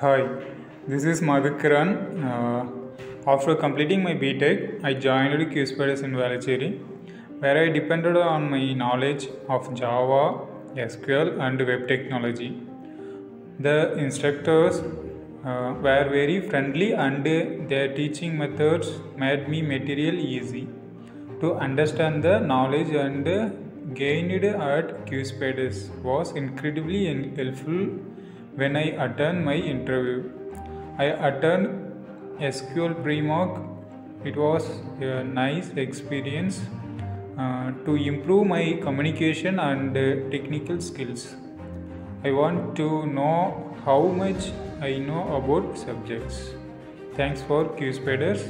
Hi, this is Madhukiran. Uh, after completing my BTech, I joined QSpiders in Velachery, where I depended on my knowledge of Java, SQL, and web technology. The instructors uh, were very friendly, and their teaching methods made me material easy to understand the knowledge and gained at QSpiders was incredibly helpful when I attend my interview. I attend SQL pre-mock. It was a nice experience uh, to improve my communication and uh, technical skills. I want to know how much I know about subjects. Thanks for QSpiders.